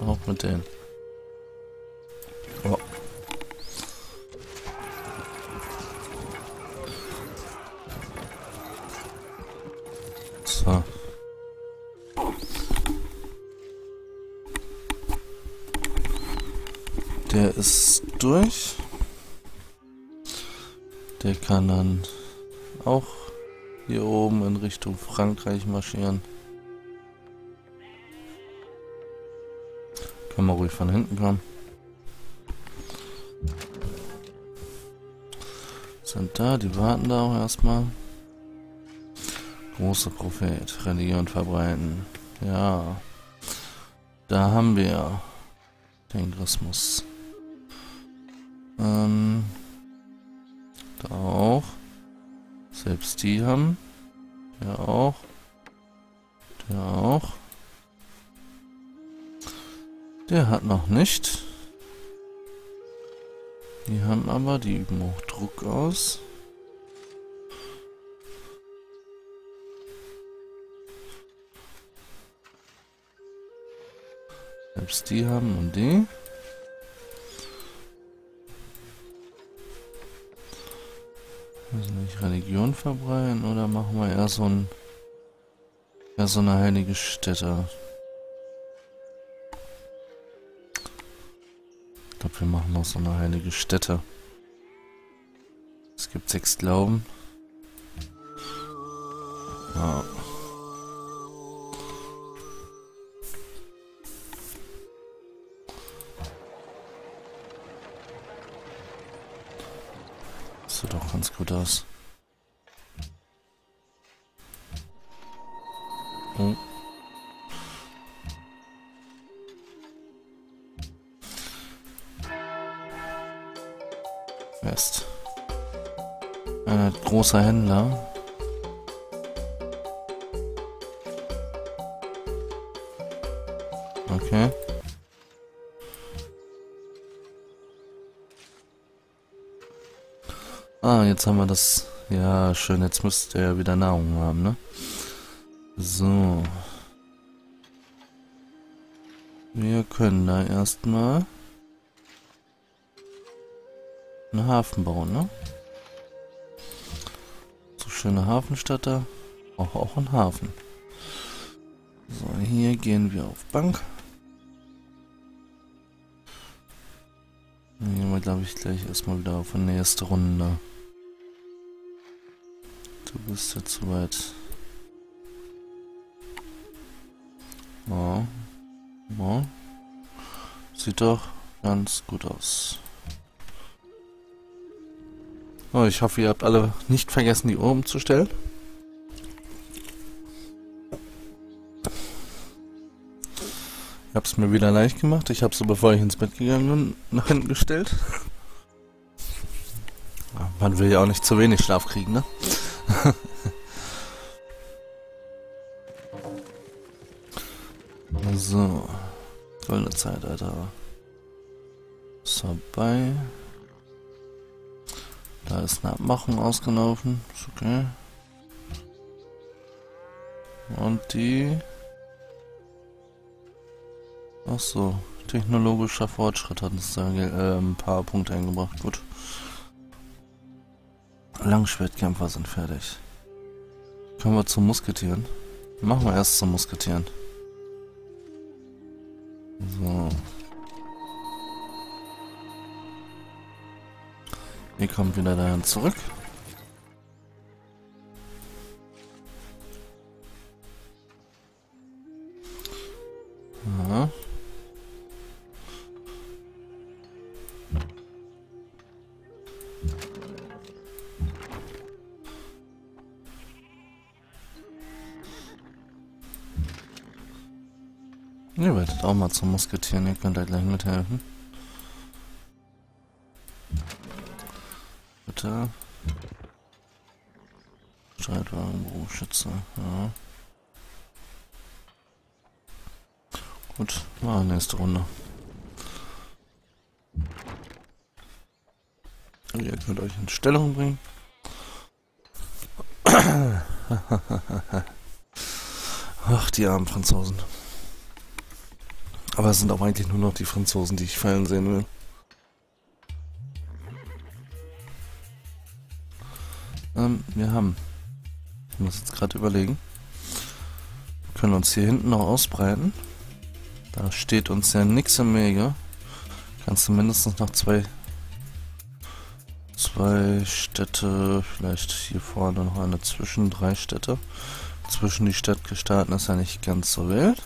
Auch mit denen. Oh. So. Der ist durch. Der kann dann auch hier oben in Richtung Frankreich marschieren. Kann man ruhig von hinten kommen. Sind da, die warten da auch erstmal. Große Prophet, Religion verbreiten. Ja. Da haben wir den Christmas. Ähm, da auch. Selbst die haben. Der auch. Der auch. Der hat noch nicht. Die haben aber, die üben auch Druck aus. Selbst die haben und die. Müssen nicht Religion verbreiten oder machen wir eher so ein eher so eine heilige Stätte? Wir machen noch so eine heilige Stätte. Es gibt sechs Glauben. Ja. sieht doch ganz gut aus. Oh. Großer Händler. Okay. Ah, jetzt haben wir das. Ja, schön. Jetzt müsste er wieder Nahrung haben, ne? So. Wir können da erstmal einen Hafen bauen, ne? Schöne Hafenstadt da. Auch, auch ein Hafen. So, hier gehen wir auf Bank. Dann gehen wir, glaube ich, gleich erstmal wieder auf eine nächste Runde. Du bist jetzt soweit. Ja. Ja. Sieht doch ganz gut aus. Oh, ich hoffe, ihr habt alle nicht vergessen, die Uhr umzustellen. Ich hab's mir wieder leicht gemacht. Ich habe sie, bevor ich ins Bett gegangen bin, nach hinten gestellt. Man will ja auch nicht zu wenig Schlaf kriegen, ne? so. Goldene Zeitalter. Ist vorbei. Da ist eine Abmachung ausgelaufen. Ist okay. Und die... Ach so. Technologischer Fortschritt hat uns da äh, ein paar Punkte eingebracht. Gut. Langschwertkämpfer sind fertig. Können wir zum Musketieren? Machen wir erst zum Musketieren. So. Ihr kommt wieder dahin zurück. Ihr werdet auch mal zum Musketieren, ihr könnt da gleich mithelfen. Bitte. Streitwagen, ja. Gut, mal nächste Runde. Ihr könnt euch in Stellung bringen. Ach, die armen Franzosen. Aber es sind auch eigentlich nur noch die Franzosen, die ich fallen sehen will. Wir haben. Ich muss jetzt gerade überlegen. Wir können uns hier hinten noch ausbreiten. Da steht uns ja nichts im Wege. Kannst du mindestens noch zwei zwei Städte, vielleicht hier vorne noch eine zwischen, drei Städte. Zwischen die Städte starten ist ja nicht ganz so wild.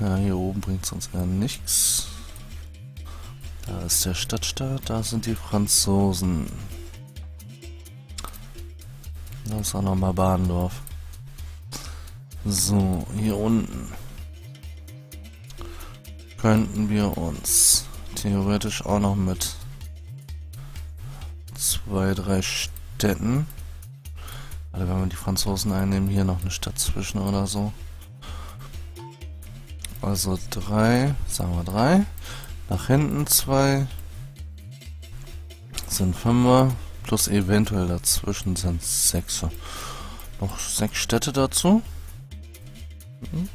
Ja, hier oben bringt es uns ja nichts. Da ist der Stadtstaat, da sind die Franzosen. Da ist auch nochmal Bahndorf. So, hier unten könnten wir uns theoretisch auch noch mit zwei, drei Städten. Also wenn wir die Franzosen einnehmen, hier noch eine Stadt zwischen oder so. Also drei, sagen wir drei. Nach hinten zwei. Sind fünfer. Plus eventuell dazwischen sind sechs. Noch sechs Städte dazu. Mhm.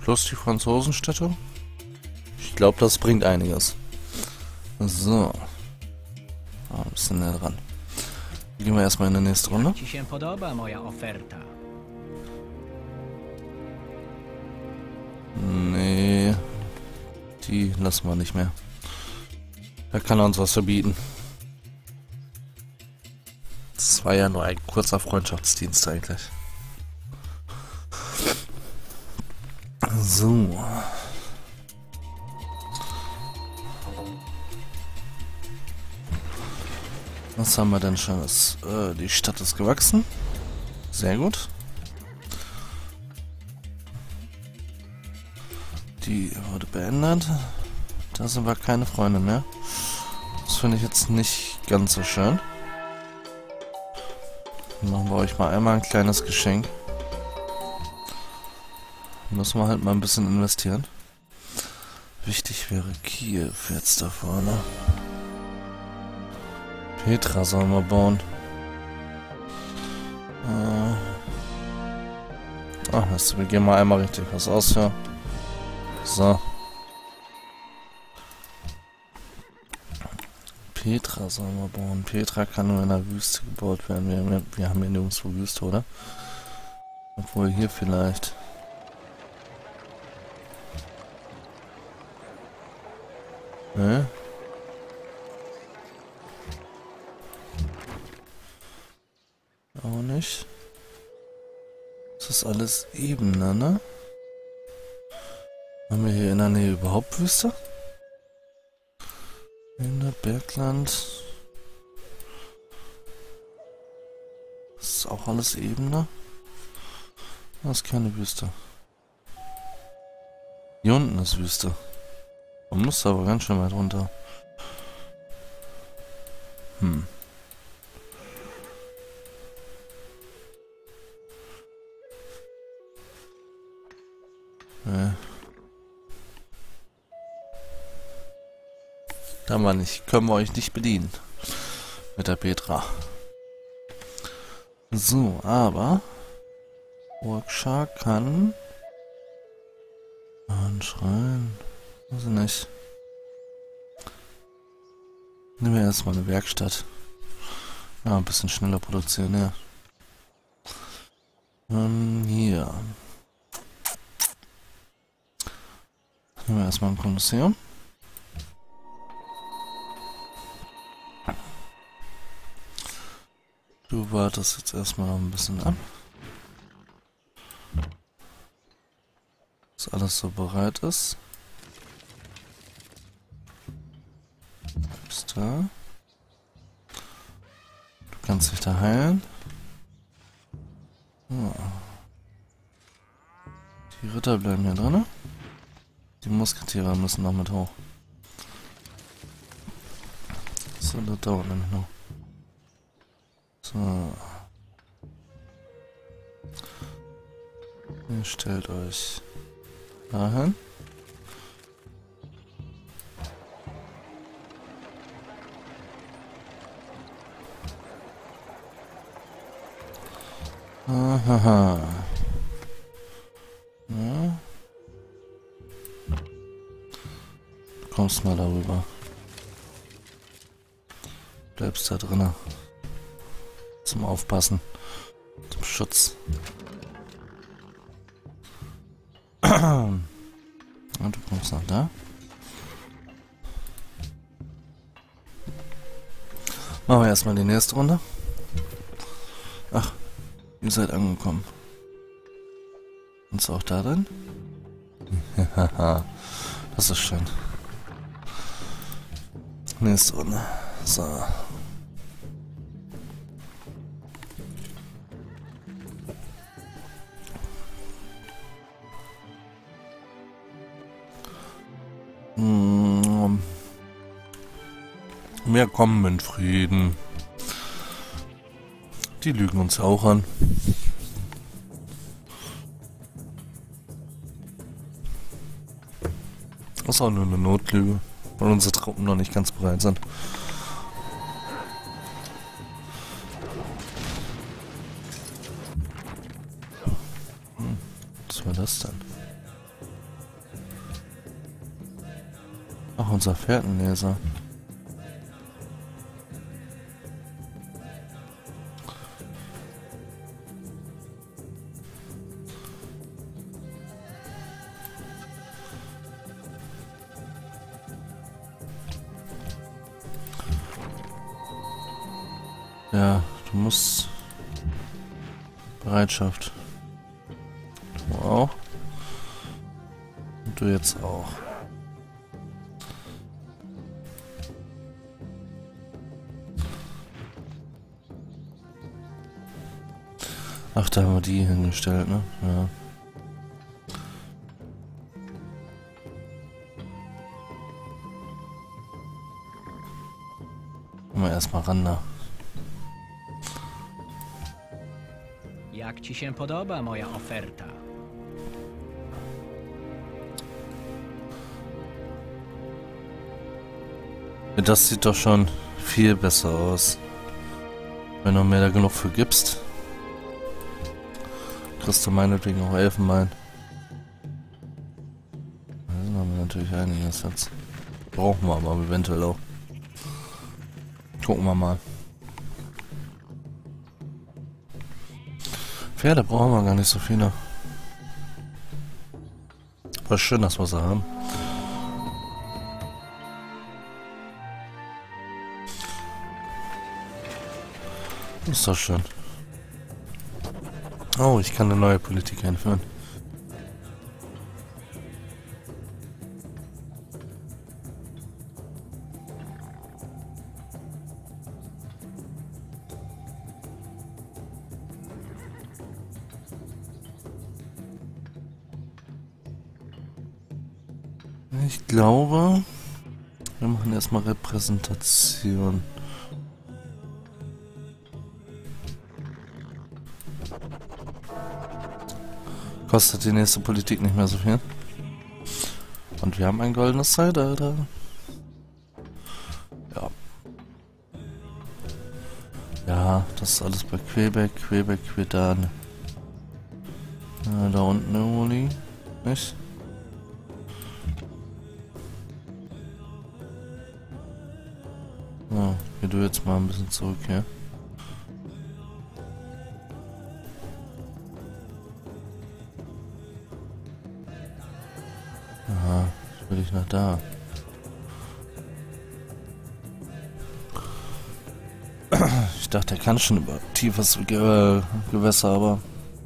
Plus die Franzosenstädte. Ich glaube, das bringt einiges. So. Ah, ein bisschen näher dran. Gehen wir erstmal in die nächste Runde. Nee. Die lassen wir nicht mehr. Da kann er uns was verbieten. War ja nur ein kurzer Freundschaftsdienst eigentlich. So. Was haben wir denn schon? Äh, die Stadt ist gewachsen. Sehr gut. Die wurde beendet. Da sind wir keine Freunde mehr. Das finde ich jetzt nicht ganz so schön. Machen wir euch mal einmal ein kleines Geschenk. Müssen wir halt mal ein bisschen investieren. Wichtig wäre Kiew jetzt da vorne. Petra sollen wir bauen. Äh. Ach, weißt wir gehen mal einmal richtig was aus, ja. So. Petra sollen wir bauen. Petra kann nur in der Wüste gebaut werden. Wir, wir haben hier nirgendwo Wüste, oder? Obwohl hier vielleicht. Ne? Auch nicht. Das ist alles Ebene, ne? Haben wir hier in der Nähe überhaupt Wüste? Bergland. Das ist auch alles Ebene. Das ist keine Wüste. Hier unten ist Wüste. Man muss aber ganz schön weit runter. Hm. Äh. Da man nicht, können wir euch nicht bedienen. Mit der Petra. So, aber Workshop kann anschreien. Weiß ich nicht. Nehmen wir erstmal eine Werkstatt. Ja, ein bisschen schneller produzieren, ja. Ähm, hier. Nehmen wir erstmal ein Kolosseum. Du wartest jetzt erstmal noch ein bisschen ab. Dass alles so bereit ist. Bist da. Du kannst dich da heilen. Die Ritter bleiben hier drin. Die Musketiere müssen noch mit hoch. So, das dauert nämlich noch. So. Ihr stellt euch dahin. Ahaha. Ja. kommst mal darüber. Bleibst da drinnen. Zum Aufpassen. Zum Schutz. Und du kommst nach da. Machen wir erstmal die nächste Runde. Ach, ihr seid angekommen. Und auch da drin? Das ist schön. Nächste Runde. So. Wir kommen in Frieden. Die lügen uns auch an. Das ist auch nur eine Notlüge, weil unsere Truppen noch nicht ganz bereit sind. Hm, was war das denn? Ach, unser Fährtenleser. Bereitschaft. Du auch. Und du jetzt auch. Ach, da haben wir die hingestellt, ne? Ja. Wir erstmal ran da. Jak ci się podoba moja oferta? Das sieht doch schon viel besser aus. Wenn du mir da genug für gibst, kriegst du meinetwegen auch Elfenbein. Da haben wir natürlich einiges jetzt. Brauchen wir aber eventuell auch. Gucken wir mal. Pferde brauchen wir gar nicht so viele. Aber schön, dass wir sie haben. Ist doch schön. Oh, ich kann eine neue Politik einführen. Erstmal Repräsentation. Kostet die nächste Politik nicht mehr so viel. Und wir haben ein goldenes Zeitalter. Ja. Ja, das ist alles bei Quebec, Quebec, Quedan. Äh, da unten irgendwo liegen. Nicht? Du jetzt mal ein bisschen zurück hier. Aha, ich will ich nach da. Ich dachte, er kann schon über tiefes Ge Gewässer, aber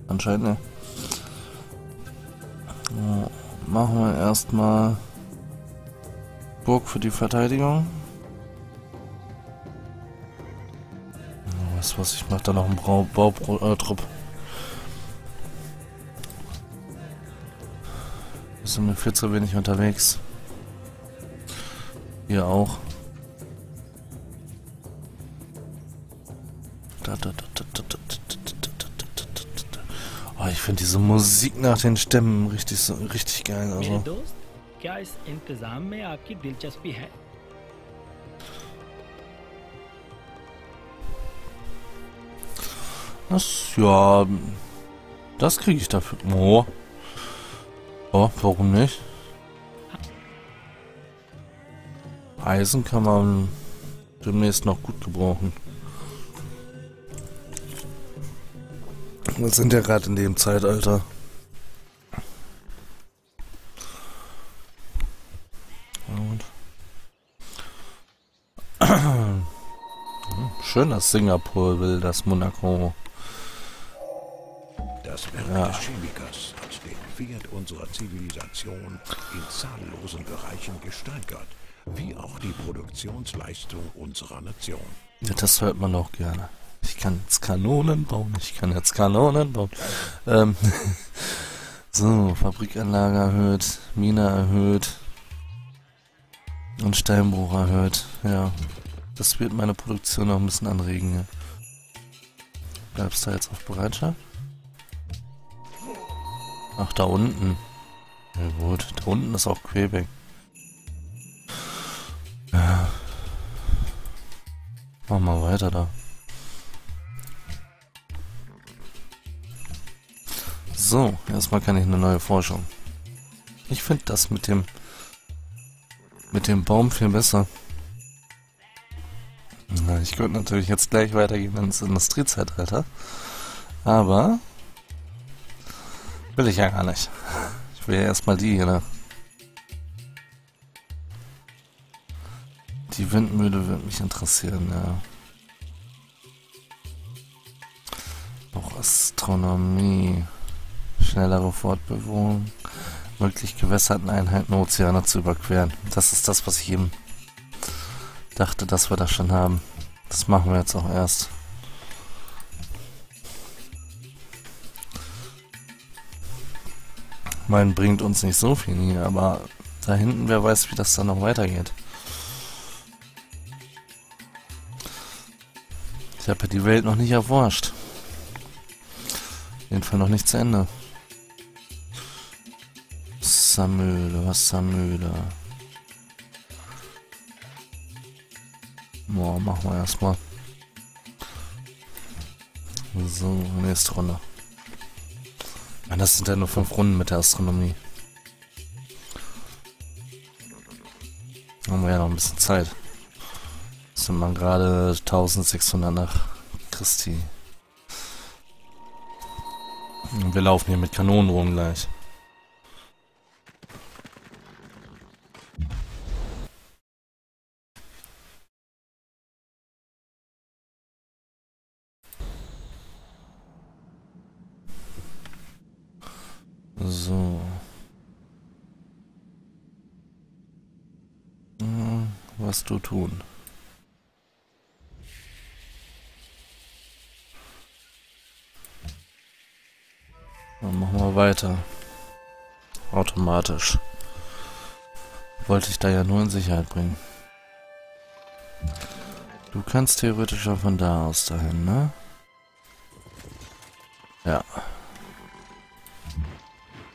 anscheinend nicht. So, machen wir erstmal Burg für die Verteidigung. was. Ich mache da noch einen Bautrupp. Wir sind mit viel zu wenig unterwegs. Ihr auch. Oh, ich finde diese Musik nach den Stämmen richtig, richtig geil. Also. Das, ja, das kriege ich dafür. Oh. Oh, warum nicht? Eisen kann man demnächst noch gut gebrauchen. Wir sind ja gerade in dem Zeitalter. Schön, dass Singapur will, dass Monaco. Chemikers hat den Wert unserer Zivilisation in zahllosen Bereichen gesteigert, wie auch die Produktionsleistung unserer Nation. Ja, das hört man auch gerne. Ich kann jetzt Kanonen bauen, ich kann jetzt Kanonen bauen. Ähm, so, Fabrikanlage erhöht, Mine erhöht und Steinbruch erhöht. Ja, das wird meine Produktion noch ein bisschen anregen. Bleibst du jetzt auf Bereitschaft? Ach, da unten. Ja gut, da unten ist auch Quebec. Ja. Machen wir weiter da. So, erstmal kann ich eine neue Forschung. Ich finde das mit dem mit dem Baum viel besser. Na, ich könnte natürlich jetzt gleich weitergehen ins Industriezeitalter. Aber will ich ja gar nicht. Ich will ja erstmal die hier. Ne? Die Windmühle würde mich interessieren, ja. Auch Astronomie. Schnellere Fortbewegung. Möglich gewässerten Einheiten Ozeane zu überqueren. Das ist das, was ich eben dachte, dass wir das schon haben. Das machen wir jetzt auch erst. Mein bringt uns nicht so viel hier, aber da hinten, wer weiß, wie das dann noch weitergeht. Ich habe ja die Welt noch nicht erforscht. Auf jeden Fall noch nicht zu Ende. Wassermühle, Wassermühle. Boah, machen wir erstmal. So, nächste Runde. Ja, das sind ja nur fünf Runden mit der Astronomie. Haben wir ja noch ein bisschen Zeit. Sind wir gerade 1600 nach Christi. Und wir laufen hier mit Kanonen rum gleich. So. Was du tun? Dann machen wir weiter. Automatisch. Wollte ich da ja nur in Sicherheit bringen. Du kannst theoretisch auch von da aus dahin, ne? Ja.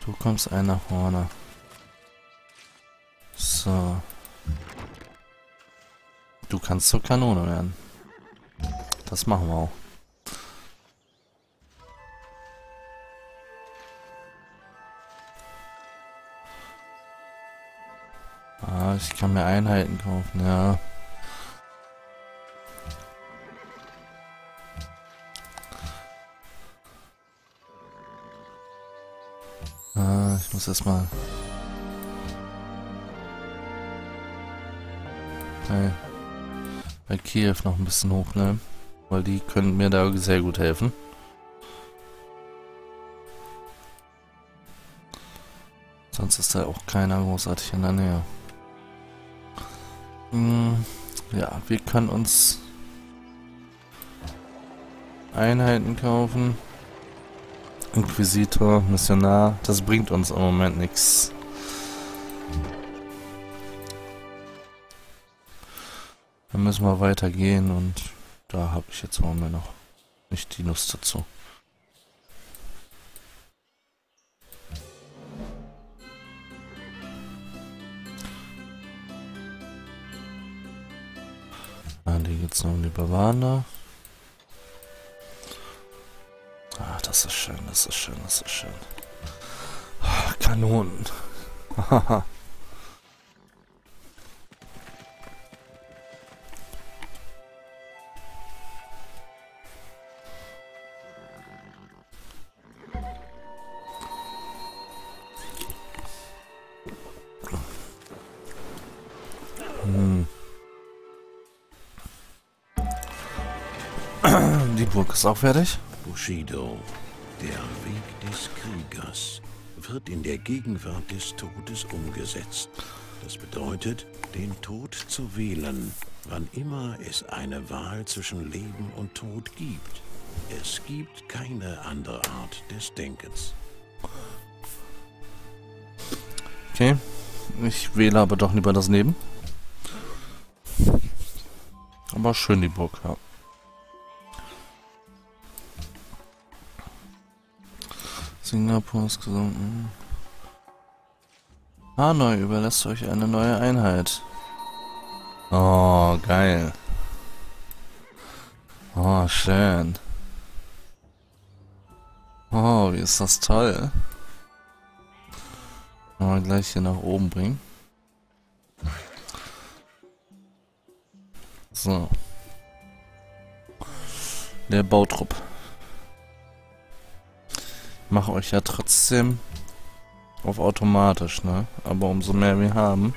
Du kommst ein nach vorne. So. Du kannst zur Kanone werden. Das machen wir auch. Ah, ich kann mir Einheiten kaufen, ja. Ah, ich muss erstmal. Bei, bei Kiew noch ein bisschen hochnehmen. Weil die können mir da sehr gut helfen. Sonst ist da auch keiner großartig in der Nähe. Hm, ja, wir können uns Einheiten kaufen. Inquisitor, Missionar, das bringt uns im Moment nichts. Dann müssen wir weitergehen und da habe ich jetzt Moment noch nicht die Lust dazu. Ah, die geht's noch um die Bavaner. Ah, schön, das ist schön, das ist schön. Ah, Kanonen. Hm. Die Burg ist auch fertig. Bushido der Weg des Kriegers, wird in der Gegenwart des Todes umgesetzt. Das bedeutet, den Tod zu wählen, wann immer es eine Wahl zwischen Leben und Tod gibt. Es gibt keine andere Art des Denkens. Okay. Ich wähle aber doch lieber das Leben. Aber schön die Burg, ja. Singapur ist gesunken. Hanoi überlässt euch eine neue Einheit. Oh, geil. Oh, schön. Oh, wie ist das toll. Mal gleich hier nach oben bringen. So. Der Bautrupp. Mache euch ja trotzdem auf automatisch, ne? Aber umso mehr wir haben,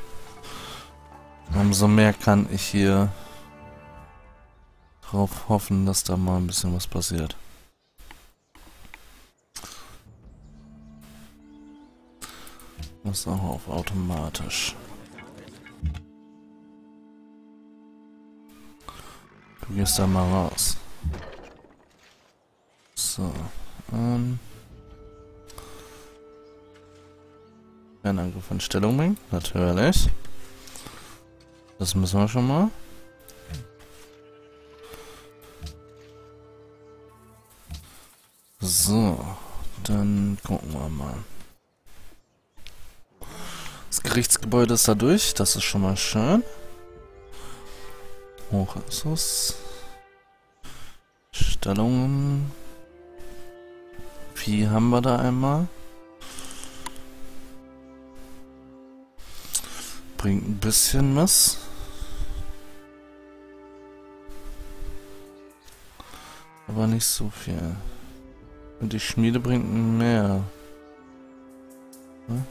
umso mehr kann ich hier drauf hoffen, dass da mal ein bisschen was passiert. Das auch auf automatisch. Du gehst da mal raus. So. Ähm. Einen Angriff in Stellung bringen. Natürlich. Das müssen wir schon mal. So. Dann gucken wir mal. Das Gerichtsgebäude ist da durch. Das ist schon mal schön. Hoch ist es. Stellungen. Wie haben wir da einmal? Bringt ein bisschen was. Aber nicht so viel. Und die Schmiede bringt mehr. Hm?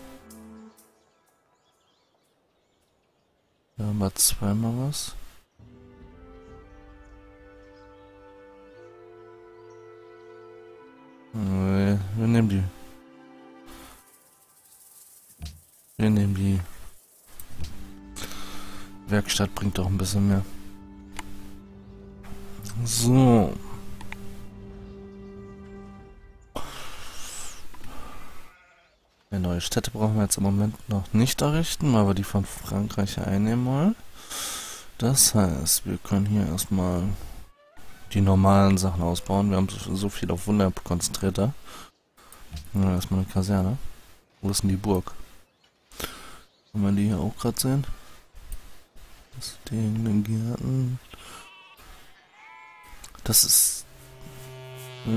Da zweimal was. Nee, wir nehmen die. Wir nehmen die. Werkstatt bringt doch ein bisschen mehr. So. Eine neue Städte brauchen wir jetzt im Moment noch nicht errichten, weil wir die von Frankreich einnehmen wollen. Das heißt, wir können hier erstmal die normalen Sachen ausbauen. Wir haben so viel auf Wunder konzentriert. Ja, erstmal eine Kaserne. Wo ist denn die Burg? Kann man die hier auch gerade sehen? Ding, den Gärten. Das ist.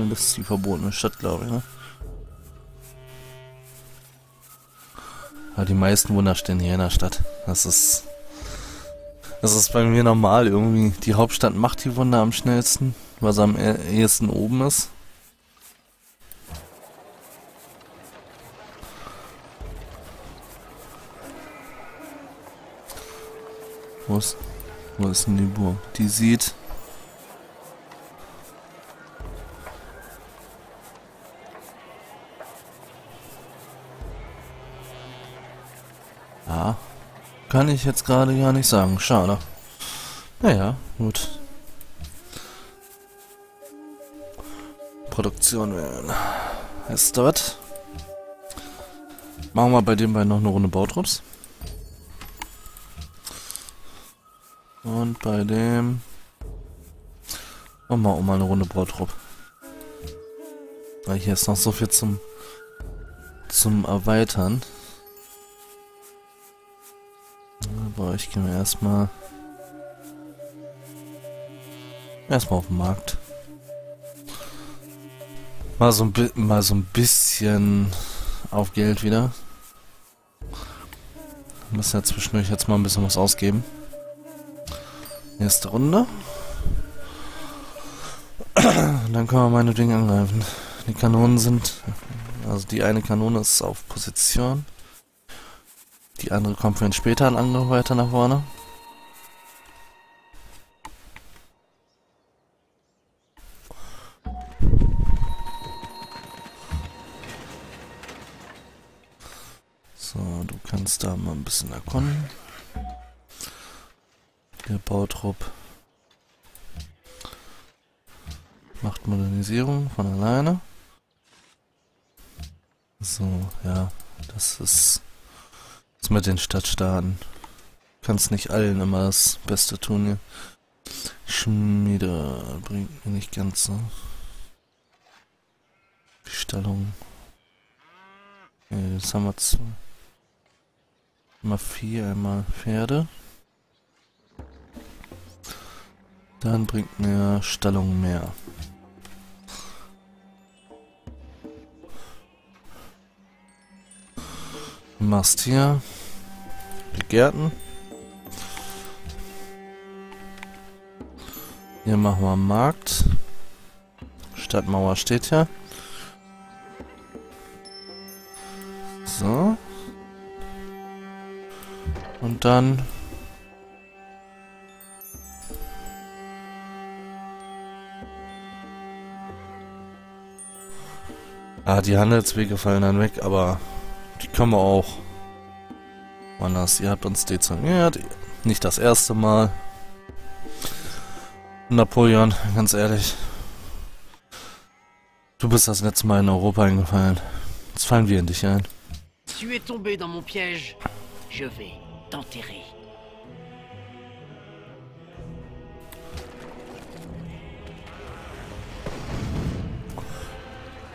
Das ist die verbotene Stadt, glaube ich, ne? Aber die meisten Wunder stehen hier in der Stadt. Das ist. Das ist bei mir normal irgendwie. Die Hauptstadt macht die Wunder am schnellsten, weil sie am e-, ehesten oben ist. Ist, wo ist denn die Burg? Die sieht Kann ich jetzt gerade gar nicht sagen. Schade. Naja, gut. Produktion wählen. Ist dort. Machen wir bei dem beiden noch eine Runde Bautrupps. Und bei dem... Machen wir auch mal eine Runde Bautrupp. Weil hier ist noch so viel zum... zum Erweitern. Aber ich gehe mir erstmal erstmal auf den Markt. Mal so, ein mal so ein bisschen auf Geld wieder. Müssen ja zwischendurch jetzt mal ein bisschen was ausgeben. Erste Runde. Dann können wir meine Dinge angreifen. Die Kanonen sind... Also die eine Kanone ist auf Position. Die andere kommt für einen späteren Angriff weiter nach vorne. So, du kannst da mal ein bisschen erkunden. Der Bautrupp macht Modernisierung von alleine. So, ja, das ist, das mit den Stadtstaaten. Kannst nicht allen immer das Beste tun hier. Schmiede bringt mir nicht ganz so. Die Stallung. Jetzt haben wir zwei. Mal vier, einmal Pferde. Dann bringt mir Stallung mehr. Machst hier die Gärten. Hier machen wir Markt. Stadtmauer steht ja. So. Und dann... Ah, die Handelswege fallen dann weg, aber die können wir auch woanders. Ihr habt uns dezimiert. Nicht das erste Mal. Napoleon, ganz ehrlich. Du bist das letzte Mal in Europa eingefallen. Jetzt fallen wir in dich ein. Tu es tombé dans mon piège. Je vais t'enterrer.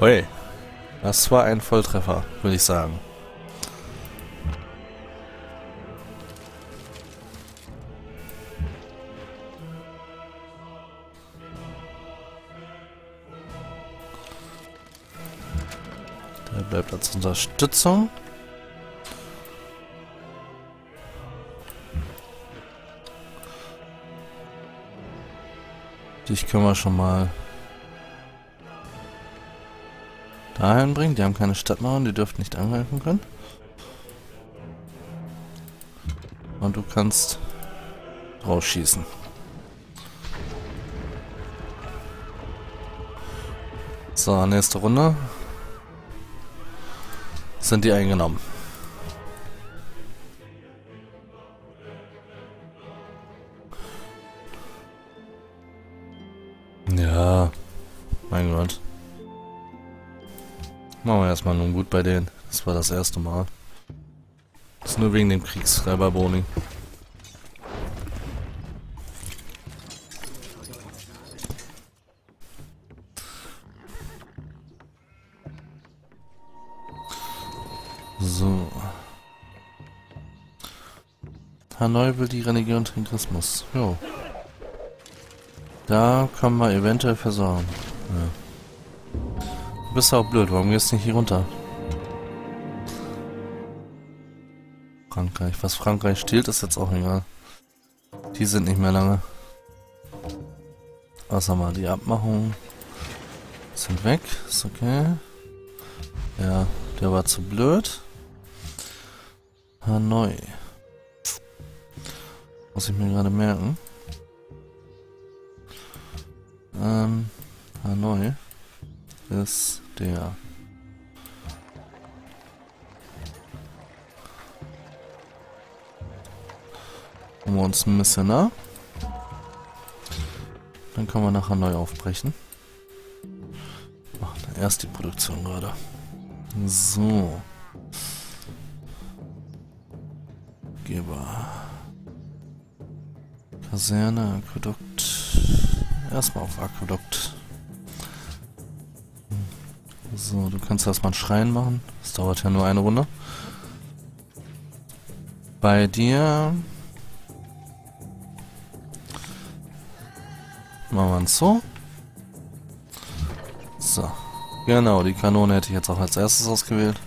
Ui. Das war ein Volltreffer, würde ich sagen. Der bleibt als Unterstützung. Dich können wir schon mal dahin bringen. Die haben keine Stadtmauern, die dürften nicht angreifen können. Und du kannst rausschießen. So, nächste Runde. Sind die eingenommen. Wir erstmal nun gut bei denen. Das war das erste Mal. Das ist nur wegen dem Kriegsschreiberboni. So. Hanoi will die Religion Trinkerismus. Jo. Da können wir eventuell versorgen. Ja. Du bist auch blöd, warum gehst du nicht hier runter? Frankreich. Was Frankreich stiehlt, ist jetzt auch egal. Die sind nicht mehr lange. Außer mal die Abmachungen sind weg. Ist okay. Ja, der war zu blöd. Hanoi. Muss ich mir gerade merken. Ähm, Hanoi ist der. Holen wir uns ein Missionar. Dann können wir nachher neu aufbrechen. Machen erst die Produktion gerade. So. Geber. Kaserne, Aquädukt. Erstmal auf Aquädukt. So, du kannst erstmal einen Schrein machen. Das dauert ja nur eine Runde. Bei dir... Machen wir es so. So. Genau, die Kanone hätte ich jetzt auch als erstes ausgewählt.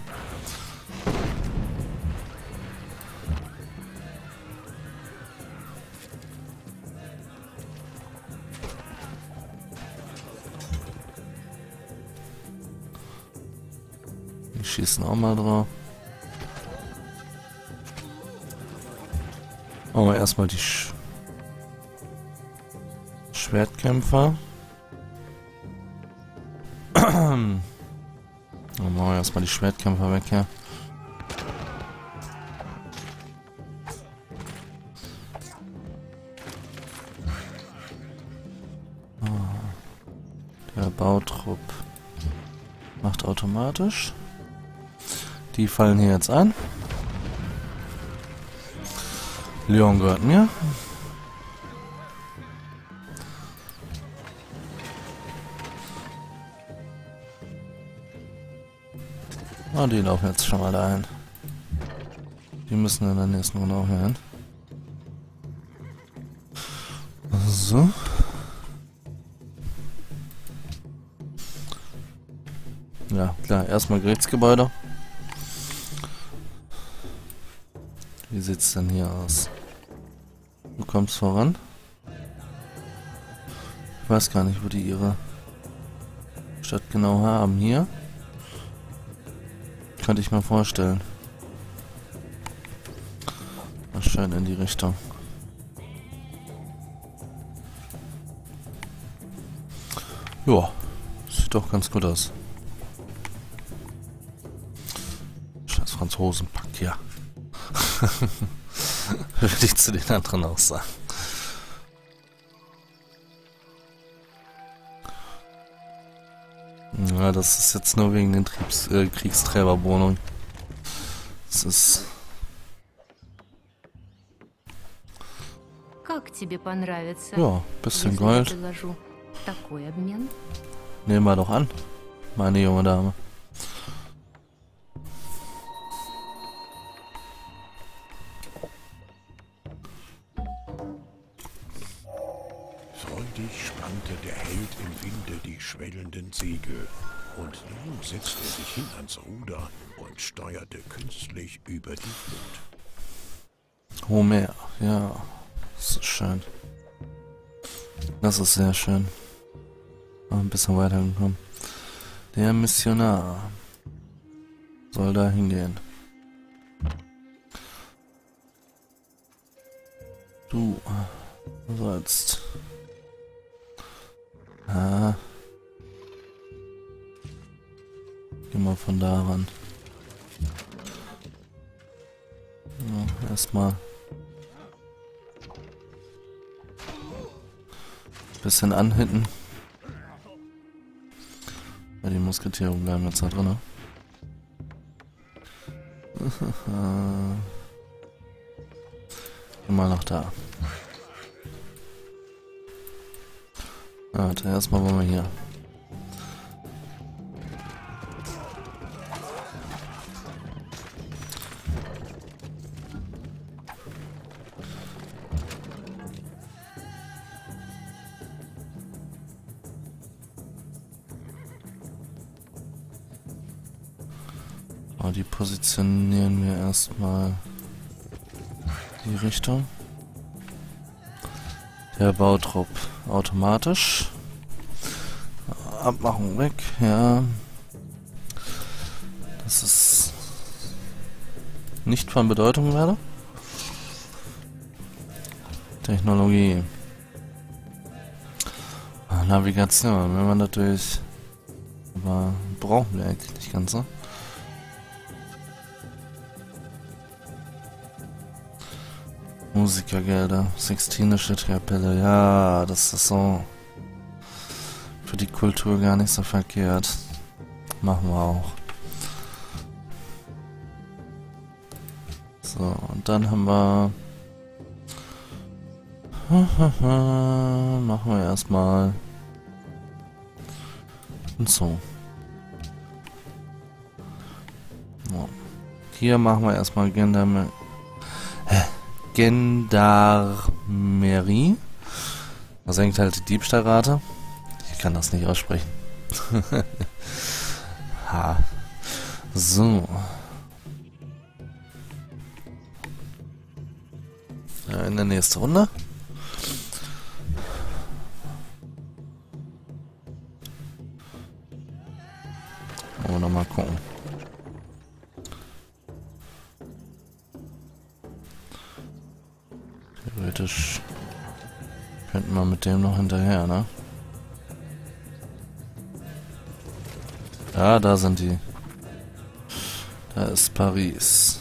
Die schießen auch mal drauf. Machen wir erstmal die Sch Schwertkämpfer. Dann machen wir erstmal die Schwertkämpfer weg hier. Ja. Der Bautrupp macht automatisch. Die fallen hier jetzt ein. Leon gehört mir. Ah, die laufen jetzt schon mal dahin. Die müssen in der nächsten Runde auch hier hin. So. Ja, klar, erstmal Gerichtsgebäude. Wie sieht's denn hier aus? Du kommst voran. Ich weiß gar nicht, wo die ihre Stadt genau haben. Hier? Könnte ich mir vorstellen. Das scheint in die Richtung. Ja, sieht doch ganz gut aus. Scheiß Franzosenpack hier. Würde ich zu den anderen auch sagen. Ja, das ist jetzt nur wegen den Triebs äh, Kriegstreiberbohnung. Das ist... Ja, bisschen Gold. Nehmen wir doch an, meine junge Dame. Freudig spannte der Held im Winde die schwellenden Segel. Und nun setzte er sich hin ans Ruder und steuerte künstlich über die Flut. Homer, ja. Das ist schön. Das ist sehr schön. Ein bisschen weiter gekommen. Der Missionar soll da hingehen. Du sollst. Ah. Geh mal von da ran. Ja, erstmal. Bisschen anhitten. Ja, die Musketiere bleiben jetzt da drin. mal nach da. Warte, erstmal wollen wir hier. Aber die positionieren wir erstmal die Richtung. Der Bautrupp automatisch. Abmachung weg, ja. Das ist nicht von Bedeutung gerade. Technologie. Ah, Navigation, wenn man natürlich. Aber brauchen wir eigentlich nicht ganz so. Musikergelder, Sixtinische Kapelle, ja, das ist so für die Kultur gar nicht so verkehrt. Machen wir auch. So, und dann haben wir. Machen wir erstmal. Und so. Hier machen wir erstmal Gendarme Gendarmerie. Das senkt halt die Diebstahlrate. Ich kann das nicht aussprechen. ha. So. Ja, in der nächsten Runde. Da sind die. Da ist Paris.